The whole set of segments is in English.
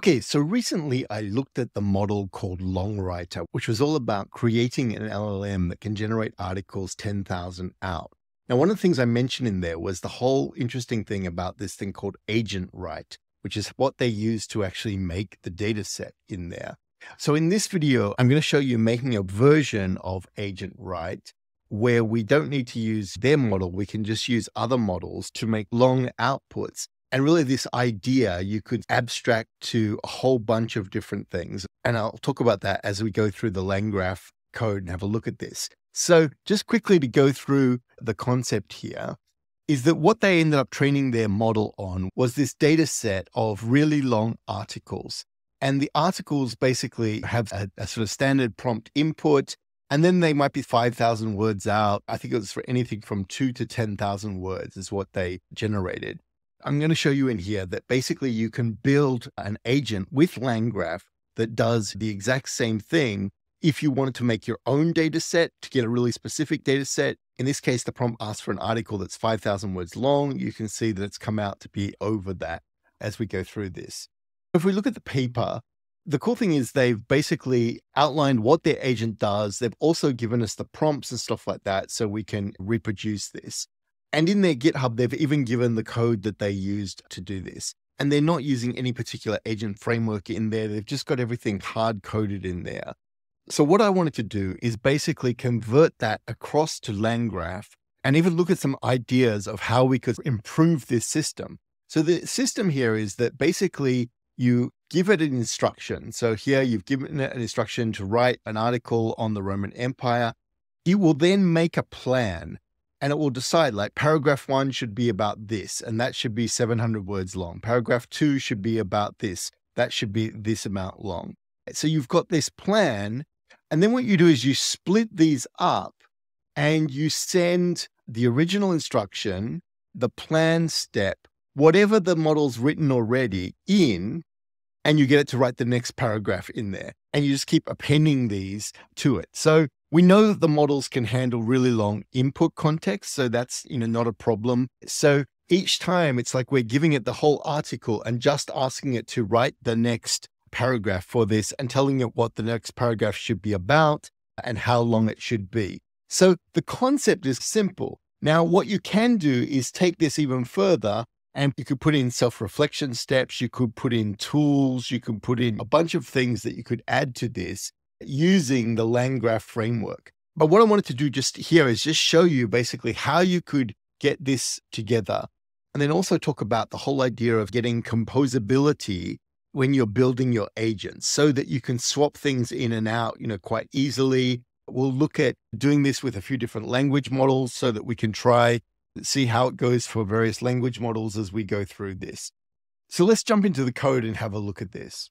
Okay, so recently I looked at the model called Longwriter, which was all about creating an LLM that can generate articles 10,000 out. Now, one of the things I mentioned in there was the whole interesting thing about this thing called Agent Write, which is what they use to actually make the data set in there. So in this video, I'm going to show you making a version of Agent Write where we don't need to use their model. We can just use other models to make long outputs. And really, this idea you could abstract to a whole bunch of different things. And I'll talk about that as we go through the LangGraph code and have a look at this. So, just quickly to go through the concept here is that what they ended up training their model on was this data set of really long articles. And the articles basically have a, a sort of standard prompt input and then they might be 5,000 words out. I think it was for anything from two to 10,000 words is what they generated. I'm going to show you in here that basically you can build an agent with LangGraph that does the exact same thing if you wanted to make your own data set to get a really specific data set. In this case, the prompt asks for an article that's 5,000 words long. You can see that it's come out to be over that as we go through this. If we look at the paper, the cool thing is they've basically outlined what their agent does. They've also given us the prompts and stuff like that so we can reproduce this. And in their GitHub, they've even given the code that they used to do this. And they're not using any particular agent framework in there. They've just got everything hard coded in there. So, what I wanted to do is basically convert that across to LangGraph and even look at some ideas of how we could improve this system. So, the system here is that basically you give it an instruction. So here you've given it an instruction to write an article on the Roman Empire. It will then make a plan and it will decide like paragraph one should be about this, and that should be 700 words long. Paragraph two should be about this, that should be this amount long. So you've got this plan. And then what you do is you split these up and you send the original instruction, the plan step, whatever the model's written already in and you get it to write the next paragraph in there. And you just keep appending these to it. So we know that the models can handle really long input context. So that's, you know, not a problem. So each time it's like we're giving it the whole article and just asking it to write the next paragraph for this and telling it what the next paragraph should be about and how long it should be. So the concept is simple. Now, what you can do is take this even further and you could put in self reflection steps, you could put in tools, you could put in a bunch of things that you could add to this using the LangGraph framework. But what I wanted to do just here is just show you basically how you could get this together. And then also talk about the whole idea of getting composability when you're building your agents so that you can swap things in and out, you know, quite easily. We'll look at doing this with a few different language models so that we can try see how it goes for various language models as we go through this. So let's jump into the code and have a look at this.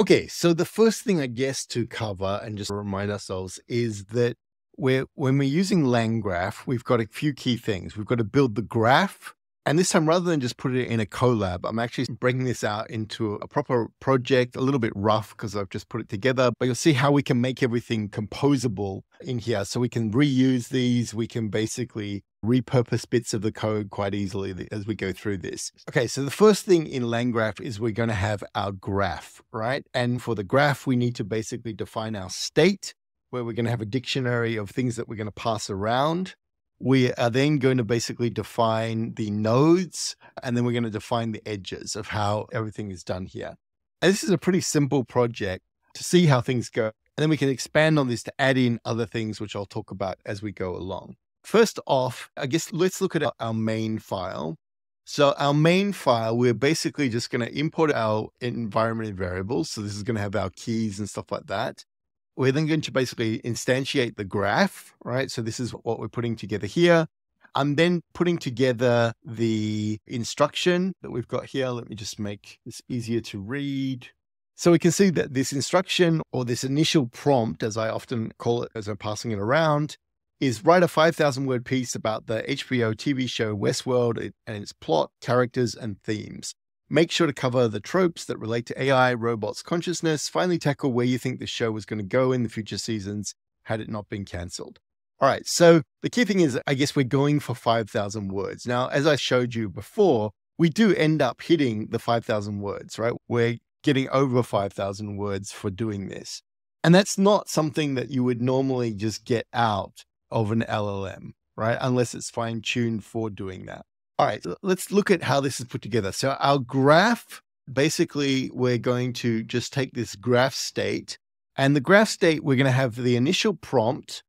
Okay, so the first thing I guess to cover and just remind ourselves is that we're, when we're using LangGraph, we've got a few key things. We've got to build the graph and this time, rather than just put it in a Colab, I'm actually breaking this out into a proper project, a little bit rough because I've just put it together. But you'll see how we can make everything composable in here. So we can reuse these. We can basically repurpose bits of the code quite easily as we go through this. Okay, so the first thing in LangGraph is we're going to have our graph, right? And for the graph, we need to basically define our state, where we're going to have a dictionary of things that we're going to pass around. We are then going to basically define the nodes, and then we're going to define the edges of how everything is done here. And this is a pretty simple project to see how things go. And then we can expand on this to add in other things, which I'll talk about as we go along. First off, I guess let's look at our main file. So our main file, we're basically just going to import our environment variables. So this is going to have our keys and stuff like that. We're then going to basically instantiate the graph, right? So this is what we're putting together here. I'm then putting together the instruction that we've got here. Let me just make this easier to read. So we can see that this instruction or this initial prompt, as I often call it as I'm passing it around, is write a 5,000 word piece about the HBO TV show Westworld and its plot, characters, and themes. Make sure to cover the tropes that relate to AI, robots, consciousness. Finally, tackle where you think the show was going to go in the future seasons had it not been cancelled. All right, so the key thing is, I guess we're going for 5,000 words. Now, as I showed you before, we do end up hitting the 5,000 words, right? We're getting over 5,000 words for doing this. And that's not something that you would normally just get out of an LLM, right? Unless it's fine tuned for doing that. All right, let's look at how this is put together. So, our graph basically, we're going to just take this graph state, and the graph state, we're going to have the initial prompt.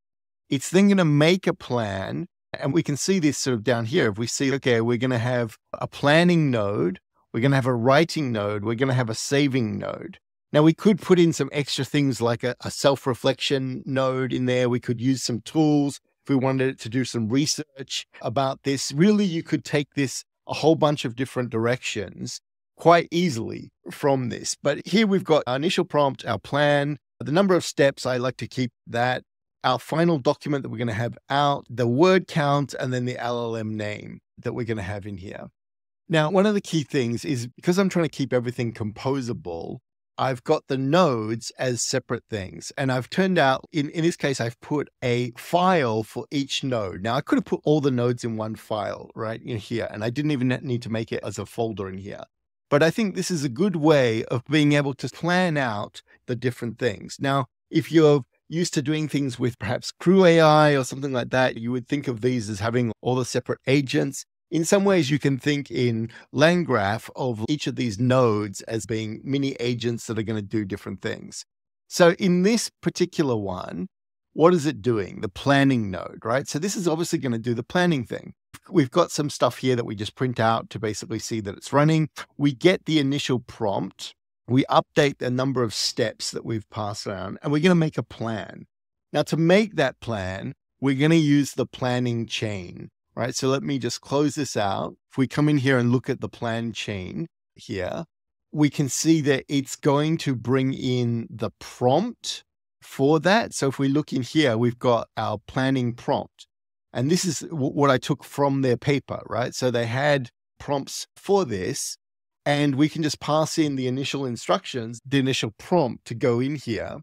It's then going to make a plan. And we can see this sort of down here. If we see, okay, we're going to have a planning node, we're going to have a writing node, we're going to have a saving node. Now, we could put in some extra things like a, a self reflection node in there. We could use some tools if we wanted to do some research about this. Really, you could take this a whole bunch of different directions quite easily from this. But here we've got our initial prompt, our plan, the number of steps. I like to keep that. Our final document that we're going to have out, the word count, and then the LLM name that we're going to have in here. Now, one of the key things is because I'm trying to keep everything composable, I've got the nodes as separate things. And I've turned out, in, in this case, I've put a file for each node. Now, I could have put all the nodes in one file right in here, and I didn't even need to make it as a folder in here. But I think this is a good way of being able to plan out the different things. Now, if you're used to doing things with perhaps Crew AI or something like that, you would think of these as having all the separate agents. In some ways, you can think in LangGraph of each of these nodes as being mini agents that are going to do different things. So in this particular one, what is it doing? The planning node, right? So this is obviously going to do the planning thing. We've got some stuff here that we just print out to basically see that it's running. We get the initial prompt. We update the number of steps that we've passed around, and we're going to make a plan. Now, to make that plan, we're going to use the planning chain, right? So let me just close this out. If we come in here and look at the plan chain here, we can see that it's going to bring in the prompt for that. So if we look in here, we've got our planning prompt. And this is what I took from their paper, right? So they had prompts for this, and we can just pass in the initial instructions, the initial prompt to go in here.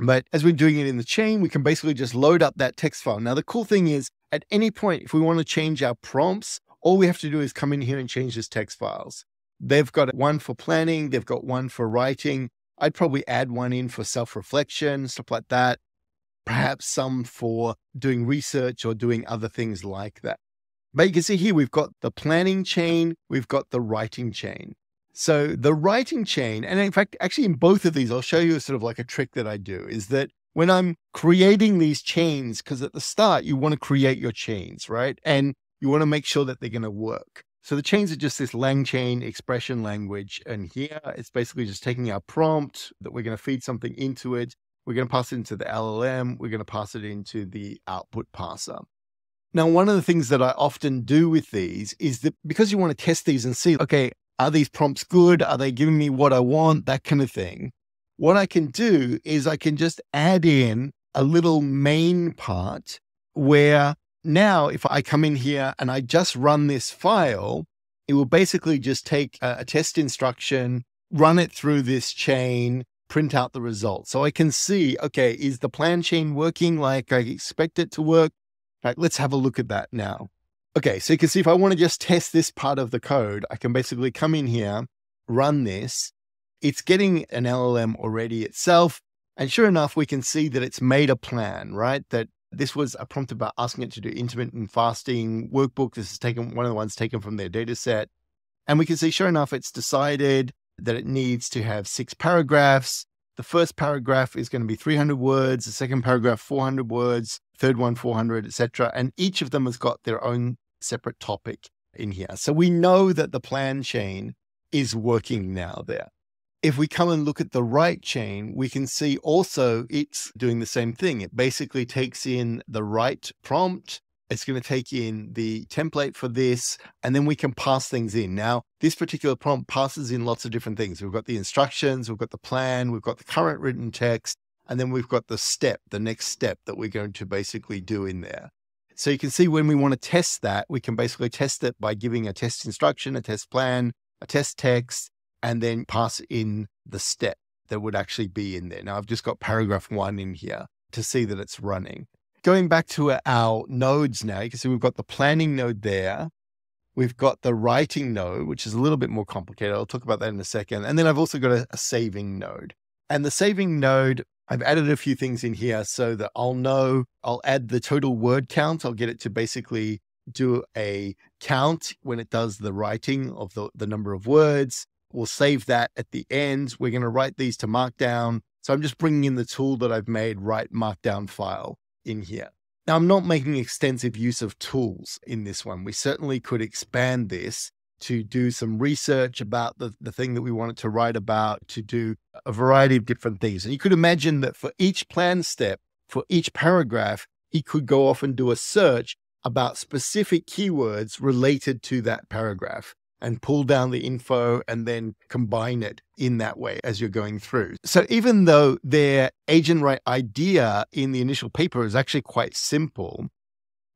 But as we're doing it in the chain, we can basically just load up that text file. Now, the cool thing is, at any point, if we want to change our prompts, all we have to do is come in here and change this text files. They've got one for planning, they've got one for writing, I'd probably add one in for self reflection, stuff like that. Perhaps some for doing research or doing other things like that. But you can see here we've got the planning chain, we've got the writing chain. So the writing chain, and in fact, actually in both of these, I'll show you sort of like a trick that I do is that when I'm creating these chains, because at the start you want to create your chains, right? And you want to make sure that they're going to work. So the chains are just this LangChain expression language. And here it's basically just taking our prompt that we're going to feed something into it. We're going to pass it into the LLM. We're going to pass it into the output parser. Now, one of the things that I often do with these is that because you want to test these and see, okay, are these prompts good? Are they giving me what I want? That kind of thing. What I can do is I can just add in a little main part where now, if I come in here and I just run this file, it will basically just take a, a test instruction, run it through this chain, print out the results. So I can see, okay, is the plan chain working like I expect it to work? Right, let's have a look at that now. Okay, so you can see if I want to just test this part of the code, I can basically come in here, run this. It's getting an LLM already itself. And sure enough, we can see that it's made a plan, right? That this was a prompt about asking it to do intermittent fasting workbook. This is taken one of the ones taken from their data set. And we can see, sure enough, it's decided that it needs to have six paragraphs. The first paragraph is going to be 300 words, the second paragraph 400 words, third one 400, etc. And each of them has got their own separate topic in here. So we know that the plan chain is working now there. If we come and look at the right chain, we can see also it's doing the same thing. It basically takes in the right prompt. It's going to take in the template for this, and then we can pass things in. Now, this particular prompt passes in lots of different things. We've got the instructions, we've got the plan, we've got the current written text, and then we've got the step, the next step that we're going to basically do in there. So you can see when we want to test that, we can basically test it by giving a test instruction, a test plan, a test text, and then pass in the step that would actually be in there. Now, I've just got paragraph one in here to see that it's running. Going back to our nodes now, you can see we've got the planning node there. We've got the writing node, which is a little bit more complicated. I'll talk about that in a second. And then I've also got a, a saving node. And the saving node, I've added a few things in here so that I'll know, I'll add the total word count. I'll get it to basically do a count when it does the writing of the, the number of words. We'll save that at the end. We're going to write these to Markdown. So I'm just bringing in the tool that I've made, write Markdown file in here. Now, I'm not making extensive use of tools in this one. We certainly could expand this to do some research about the, the thing that we wanted to write about, to do a variety of different things. And you could imagine that for each plan step, for each paragraph, he could go off and do a search about specific keywords related to that paragraph and pull down the info and then combine it in that way as you're going through. So even though their agent write idea in the initial paper is actually quite simple,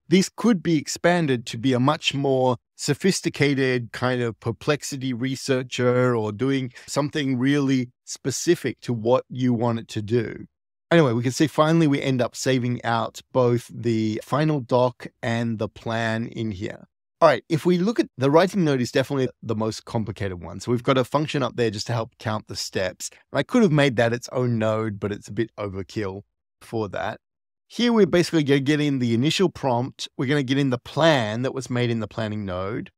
this could be expanded to be a much more sophisticated kind of perplexity researcher or doing something really specific to what you want it to do. Anyway, we can see finally we end up saving out both the final doc and the plan in here. All right, if we look at the writing node is definitely the most complicated one. So we've got a function up there just to help count the steps. I could have made that its own node, but it's a bit overkill for that. Here we're basically going to get in the initial prompt. We're going to get in the plan that was made in the planning node.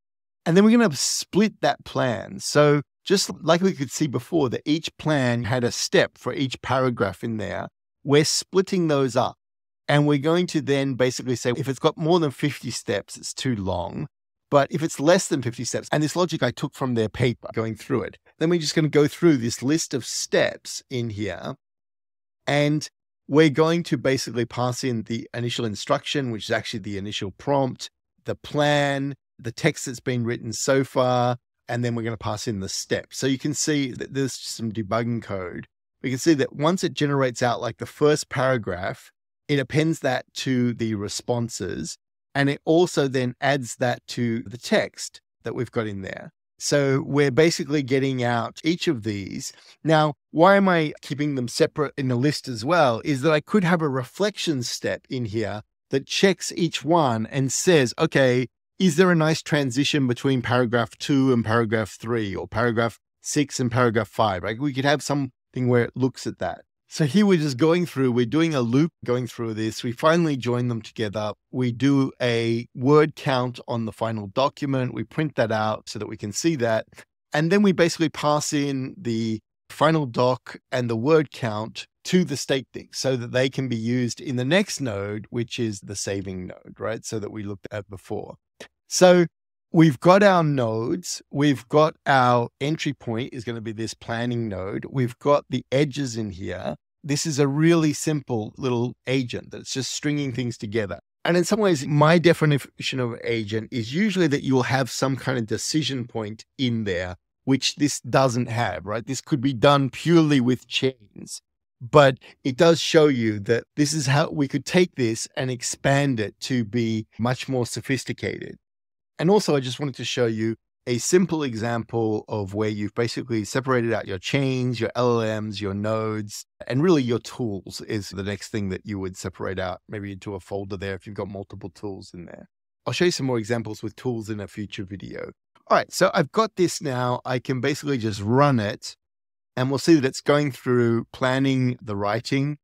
And then we're going to split that plan. So just like we could see before that each plan had a step for each paragraph in there, we're splitting those up. And we're going to then basically say if it's got more than 50 steps, it's too long. But if it's less than 50 steps, and this logic I took from their paper going through it, then we're just going to go through this list of steps in here. And we're going to basically pass in the initial instruction, which is actually the initial prompt, the plan, the text that's been written so far, and then we're going to pass in the steps. So you can see that there's some debugging code. We can see that once it generates out like the first paragraph, it appends that to the responses. And it also then adds that to the text that we've got in there. So we're basically getting out each of these. Now, why am I keeping them separate in the list as well? Is that I could have a reflection step in here that checks each one and says, okay, is there a nice transition between paragraph two and paragraph three or paragraph six and paragraph five? Right? We could have something where it looks at that. So here we're just going through, we're doing a loop going through this. We finally join them together. We do a word count on the final document. We print that out so that we can see that. And then we basically pass in the final doc and the word count to the state thing so that they can be used in the next node, which is the saving node, right? So that we looked at before. So we've got our nodes. We've got our entry point is going to be this planning node. We've got the edges in here this is a really simple little agent that's just stringing things together. And in some ways, my definition of agent is usually that you'll have some kind of decision point in there, which this doesn't have, right? This could be done purely with chains, but it does show you that this is how we could take this and expand it to be much more sophisticated. And also, I just wanted to show you a simple example of where you've basically separated out your chains, your LLMs, your nodes, and really your tools is the next thing that you would separate out, maybe into a folder there if you've got multiple tools in there. I'll show you some more examples with tools in a future video. All right, so I've got this now. I can basically just run it and we'll see that it's going through planning the writing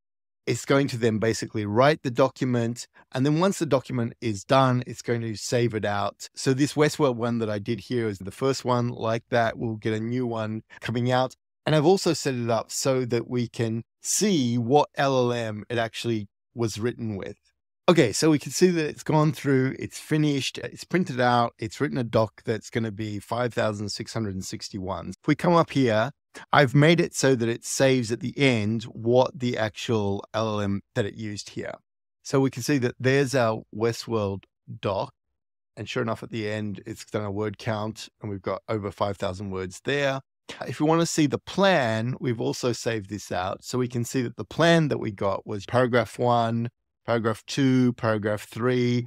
it's going to then basically write the document. And then once the document is done, it's going to save it out. So this Westworld one that I did here is the first one like that. We'll get a new one coming out. And I've also set it up so that we can see what LLM it actually was written with. Okay, so we can see that it's gone through, it's finished, it's printed out, it's written a doc that's going to be 5,661. If we come up here I've made it so that it saves at the end what the actual LLM that it used here. So we can see that there's our Westworld doc. And sure enough, at the end, it's done a word count and we've got over 5,000 words there. If we want to see the plan, we've also saved this out. So we can see that the plan that we got was paragraph one, paragraph two, paragraph three.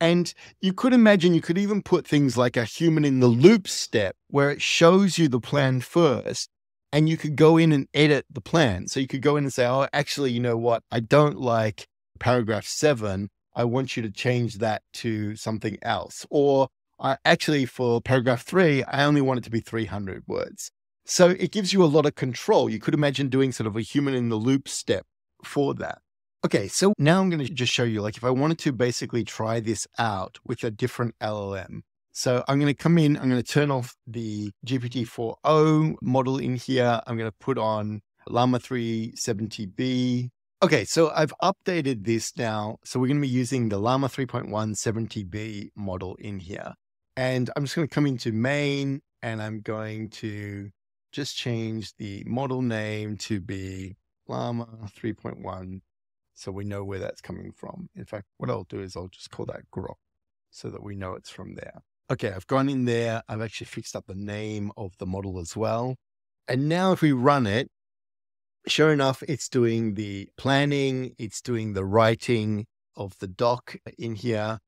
And you could imagine you could even put things like a human in the loop step where it shows you the plan first and you could go in and edit the plan. So you could go in and say, oh, actually, you know what? I don't like paragraph seven. I want you to change that to something else. Or I actually, for paragraph three, I only want it to be 300 words. So it gives you a lot of control. You could imagine doing sort of a human in the loop step for that. Okay, so now I'm going to just show you, like, if I wanted to basically try this out with a different LLM. So I'm going to come in, I'm going to turn off the GPT-4o model in here. I'm going to put on Llama 3 70B. Okay, so I've updated this now. So we're going to be using the Llama 3.1 70B model in here. And I'm just going to come into main and I'm going to just change the model name to be Llama 3.1 so we know where that's coming from. In fact, what I'll do is I'll just call that Groq so that we know it's from there. Okay, I've gone in there. I've actually fixed up the name of the model as well. And now if we run it, sure enough, it's doing the planning, it's doing the writing of the doc in here.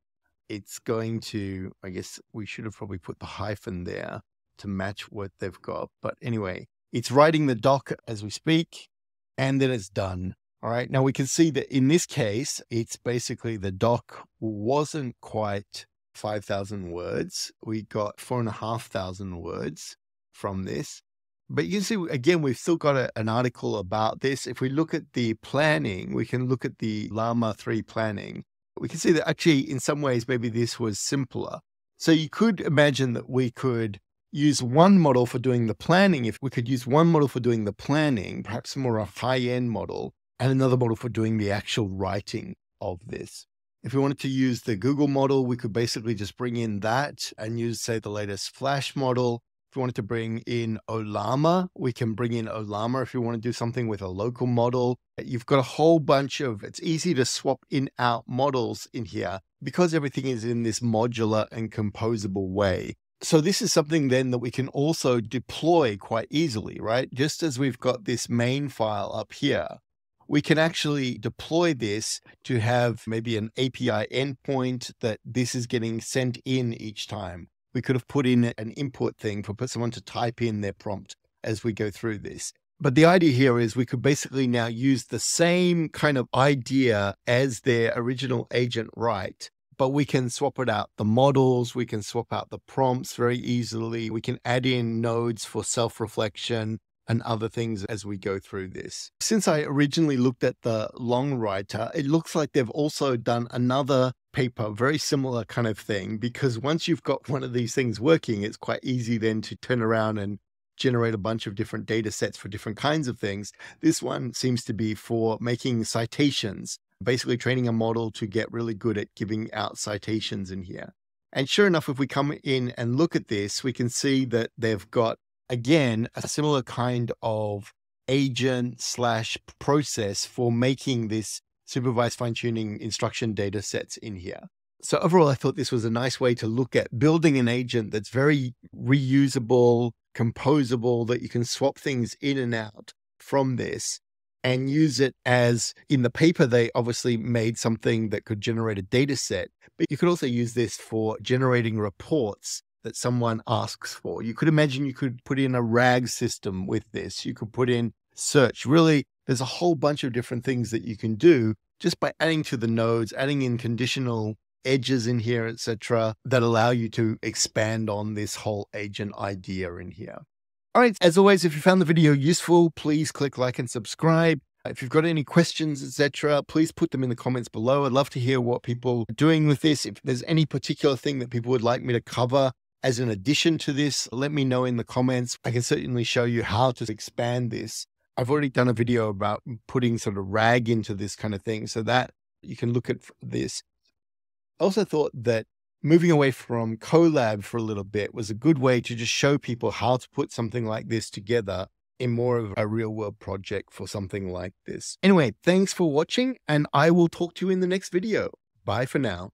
It's going to, I guess we should have probably put the hyphen there to match what they've got. But anyway, it's writing the doc as we speak, and then it's done. All right. Now we can see that in this case, it's basically the doc wasn't quite 5,000 words. We got four and a half thousand words from this. But you can see, again, we've still got a, an article about this. If we look at the planning, we can look at the Llama 3 planning. We can see that actually, in some ways, maybe this was simpler. So you could imagine that we could use one model for doing the planning. If we could use one model for doing the planning, perhaps more a high end model, and another model for doing the actual writing of this. If we wanted to use the Google model, we could basically just bring in that and use, say, the latest Flash model. If we wanted to bring in Ollama, we can bring in Ollama if you want to do something with a local model. You've got a whole bunch of, it's easy to swap in out models in here because everything is in this modular and composable way. So this is something then that we can also deploy quite easily, right? Just as we've got this main file up here, we can actually deploy this to have maybe an API endpoint that this is getting sent in each time. We could have put in an input thing for someone to type in their prompt as we go through this. But the idea here is we could basically now use the same kind of idea as their original agent write, but we can swap it out the models, we can swap out the prompts very easily. We can add in nodes for self reflection and other things as we go through this. Since I originally looked at the long writer, it looks like they've also done another paper, very similar kind of thing, because once you've got one of these things working, it's quite easy then to turn around and generate a bunch of different data sets for different kinds of things. This one seems to be for making citations, basically training a model to get really good at giving out citations in here. And sure enough, if we come in and look at this, we can see that they've got again, a similar kind of agent slash process for making this supervised fine tuning instruction data sets in here. So overall, I thought this was a nice way to look at building an agent that's very reusable, composable, that you can swap things in and out from this and use it as in the paper, they obviously made something that could generate a data set, but you could also use this for generating reports that someone asks for. You could imagine you could put in a RAG system with this. You could put in search. Really, there's a whole bunch of different things that you can do just by adding to the nodes, adding in conditional edges in here, etc., that allow you to expand on this whole agent idea in here. All right, as always, if you found the video useful, please click like and subscribe. If you've got any questions, etc., please put them in the comments below. I'd love to hear what people are doing with this. If there's any particular thing that people would like me to cover, as an addition to this, let me know in the comments. I can certainly show you how to expand this. I've already done a video about putting sort of RAG into this kind of thing so that you can look at this. I also thought that moving away from Colab for a little bit was a good way to just show people how to put something like this together in more of a real world project for something like this. Anyway, thanks for watching and I will talk to you in the next video. Bye for now.